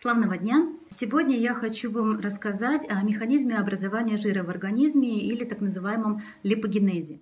Славного дня! Сегодня я хочу вам рассказать о механизме образования жира в организме или так называемом липогенезе.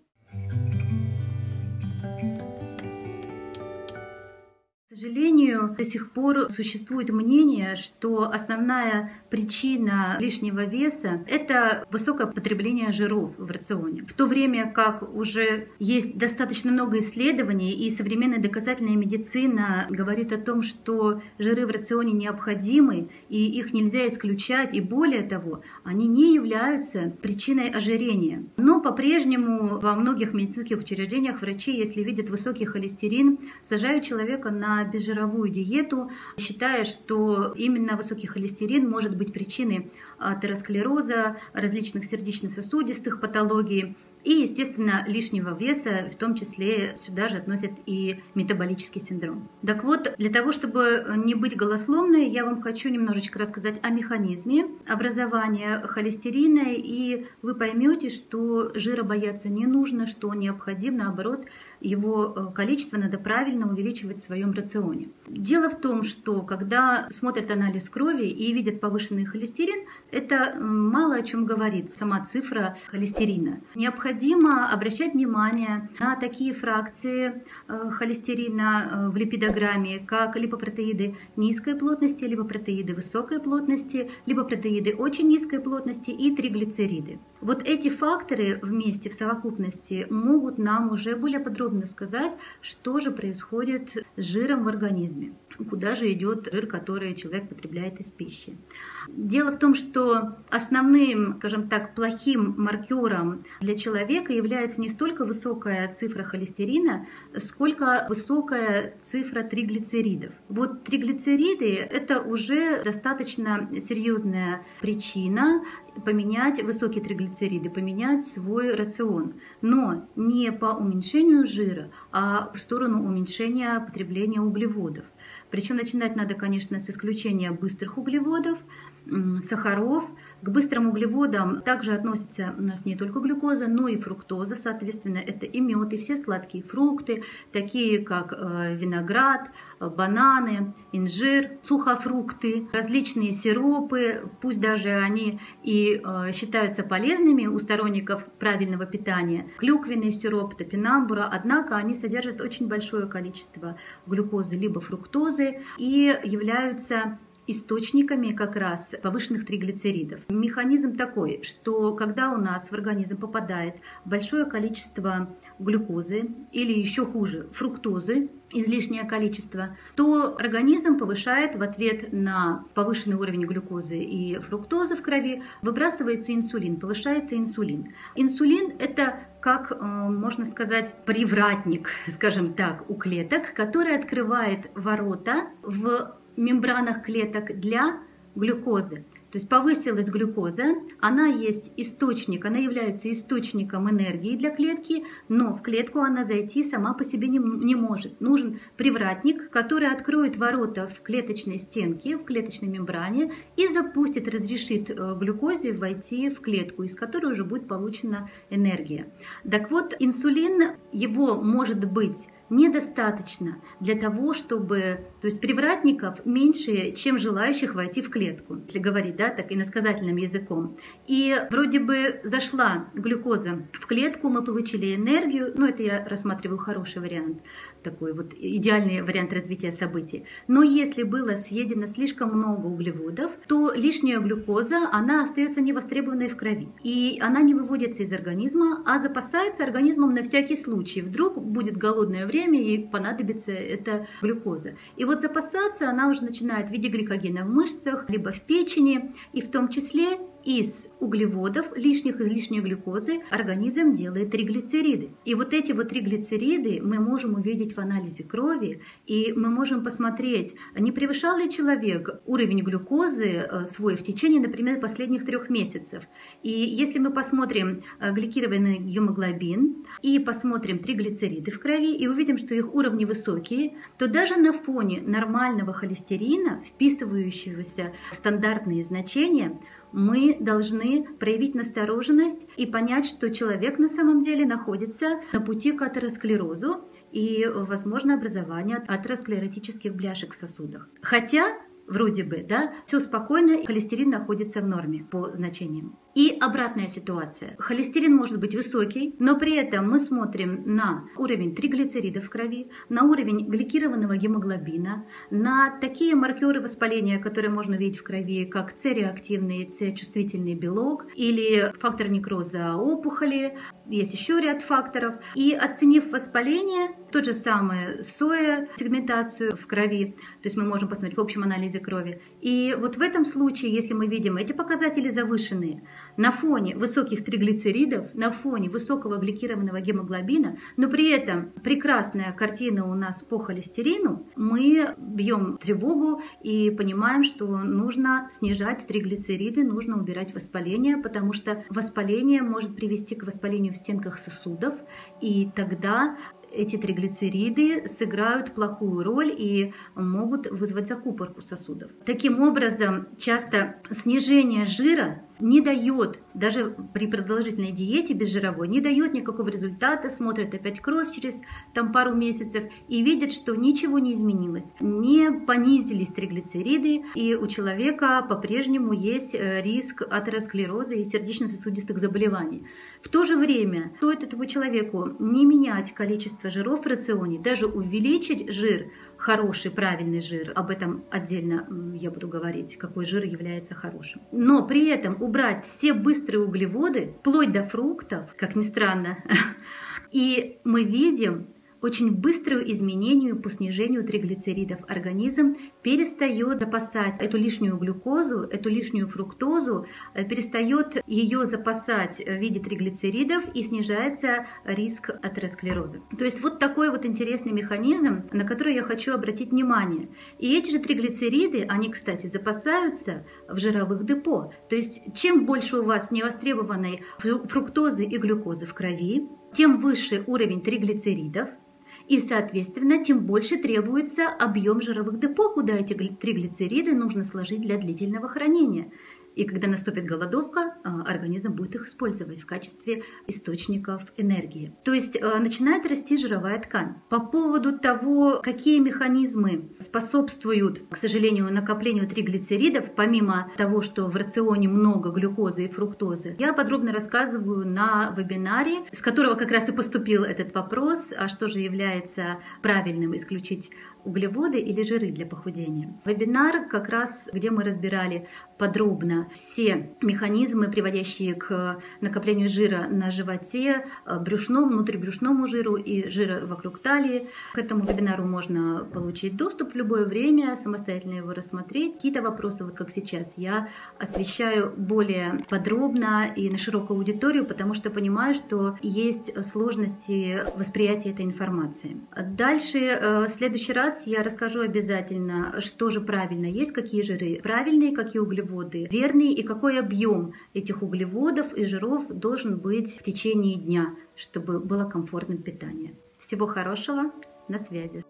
Сожалению, до сих пор существует мнение, что основная причина лишнего веса – это высокое потребление жиров в рационе. В то время как уже есть достаточно много исследований, и современная доказательная медицина говорит о том, что жиры в рационе необходимы, и их нельзя исключать, и более того, они не являются причиной ожирения. Но по-прежнему во многих медицинских учреждениях врачи, если видят высокий холестерин, сажают человека на безжировую диету, считая, что именно высокий холестерин может быть причиной атеросклероза, различных сердечно-сосудистых патологий, и, естественно, лишнего веса, в том числе сюда же относят и метаболический синдром. Так вот, для того, чтобы не быть голословной, я вам хочу немножечко рассказать о механизме образования холестерина, и вы поймете, что жира бояться не нужно, что необходимо, наоборот, его э, количество надо правильно увеличивать в своем рационе. Дело в том, что когда смотрят анализ крови и видят повышенный холестерин, это мало о чем говорит сама цифра холестерина. Необходимо обращать внимание на такие фракции э, холестерина э, в липидограмме, как липопротеиды низкой плотности, либо протеиды высокой плотности, либо протеиды очень низкой плотности и триглицериды. Вот эти факторы вместе в совокупности могут нам уже более подробно сказать, что же происходит с жиром в организме куда же идет жир, который человек потребляет из пищи. Дело в том, что основным, скажем так, плохим маркером для человека является не столько высокая цифра холестерина, сколько высокая цифра триглицеридов. Вот триглицериды – это уже достаточно серьезная причина поменять высокие триглицериды, поменять свой рацион, но не по уменьшению жира, а в сторону уменьшения потребления углеводов. Причем начинать надо, конечно, с исключения быстрых углеводов, сахаров. К быстрым углеводам также относится у нас не только глюкоза, но и фруктоза. Соответственно, это и мед, и все сладкие фрукты, такие как э, виноград, бананы, инжир, сухофрукты, различные сиропы, пусть даже они и э, считаются полезными у сторонников правильного питания. Клюквенный сироп, топинамбура, однако они содержат очень большое количество глюкозы либо фруктозы и являются источниками как раз повышенных триглицеридов. Механизм такой, что когда у нас в организм попадает большое количество глюкозы или еще хуже фруктозы, излишнее количество, то организм повышает в ответ на повышенный уровень глюкозы и фруктозы в крови, выбрасывается инсулин, повышается инсулин. Инсулин – это как, э, можно сказать, привратник, скажем так, у клеток, который открывает ворота в мембранах клеток для глюкозы. То есть повысилась глюкоза, она есть источник, она является источником энергии для клетки, но в клетку она зайти сама по себе не, не может. Нужен привратник, который откроет ворота в клеточной стенке, в клеточной мембране и запустит, разрешит э, глюкозе войти в клетку, из которой уже будет получена энергия. Так вот, инсулин, его может быть недостаточно для того, чтобы, то есть привратников меньше, чем желающих войти в клетку, если говорить, да, так иносказательным языком. И вроде бы зашла глюкоза в клетку, мы получили энергию, ну это я рассматриваю хороший вариант, такой вот идеальный вариант развития событий. Но если было съедено слишком много углеводов, то лишняя глюкоза, она остается невостребованной в крови. И она не выводится из организма, а запасается организмом на всякий случай. Вдруг будет голодное время и понадобится эта глюкоза. И вот запасаться она уже начинает в виде гликогена в мышцах, либо в печени, и в том числе из углеводов, лишних из лишней глюкозы, организм делает триглицериды. И вот эти вот триглицериды мы можем увидеть в анализе крови, и мы можем посмотреть, не превышал ли человек уровень глюкозы э, свой в течение, например, последних трех месяцев. И если мы посмотрим э, гликированный гемоглобин и посмотрим триглицериды в крови и увидим, что их уровни высокие, то даже на фоне нормального холестерина, вписывающегося в стандартные значения, мы должны проявить настороженность и понять, что человек на самом деле находится на пути к атеросклерозу и возможно образование атеросклеротических бляшек в сосудах. Хотя вроде бы, да, все спокойно, холестерин находится в норме по значениям. И обратная ситуация. Холестерин может быть высокий, но при этом мы смотрим на уровень триглицеридов в крови, на уровень гликированного гемоглобина, на такие маркеры воспаления, которые можно увидеть в крови, как С-реактивный, С-чувствительный белок или фактор некроза опухоли, есть еще ряд факторов. И оценив воспаление, тот же самый соя, сегментацию в крови, то есть мы можем посмотреть в общем анализе крови. И вот в этом случае, если мы видим эти показатели завышенные, на фоне высоких триглицеридов, на фоне высокого гликированного гемоглобина, но при этом прекрасная картина у нас по холестерину, мы бьем тревогу и понимаем, что нужно снижать триглицериды, нужно убирать воспаление, потому что воспаление может привести к воспалению в стенках сосудов, и тогда эти триглицериды сыграют плохую роль и могут вызвать закупорку сосудов. Таким образом, часто снижение жира не дает, даже при продолжительной диете безжировой, не дает никакого результата, смотрят опять кровь через там, пару месяцев и видят, что ничего не изменилось. Не понизились триглицериды, и у человека по-прежнему есть э, риск атеросклероза и сердечно-сосудистых заболеваний. В то же время стоит этому человеку не менять количество жиров в рационе, даже увеличить жир, хороший, правильный жир, об этом отдельно я буду говорить, какой жир является хорошим. Но при этом убрать все быстрые углеводы, вплоть до фруктов, как ни странно, и мы видим очень быструю изменению по снижению триглицеридов. Организм перестает запасать эту лишнюю глюкозу, эту лишнюю фруктозу, э, перестает ее запасать в виде триглицеридов и снижается риск атеросклероза. То есть вот такой вот интересный механизм, на который я хочу обратить внимание. И эти же триглицериды, они, кстати, запасаются в жировых депо. То есть чем больше у вас невостребованной фруктозы и глюкозы в крови, тем выше уровень триглицеридов, и, соответственно, тем больше требуется объем жировых депо, куда эти триглицериды нужно сложить для длительного хранения. И когда наступит голодовка, а, организм будет их использовать в качестве источников энергии. То есть а, начинает расти жировая ткань. По поводу того, какие механизмы способствуют, к сожалению, накоплению триглицеридов, помимо того, что в рационе много глюкозы и фруктозы, я подробно рассказываю на вебинаре, с которого как раз и поступил этот вопрос, а что же является правильным исключить углеводы или жиры для похудения. Вебинар как раз, где мы разбирали подробно все механизмы, приводящие к накоплению жира на животе, брюшном, внутрибрюшному жиру и жира вокруг талии. К этому вебинару можно получить доступ в любое время, самостоятельно его рассмотреть. Какие-то вопросы, вот как сейчас, я освещаю более подробно и на широкую аудиторию, потому что понимаю, что есть сложности восприятия этой информации. Дальше, э, в следующий раз раз я расскажу обязательно, что же правильно есть, какие жиры правильные, какие углеводы верные и какой объем этих углеводов и жиров должен быть в течение дня, чтобы было комфортным питание. Всего хорошего, на связи.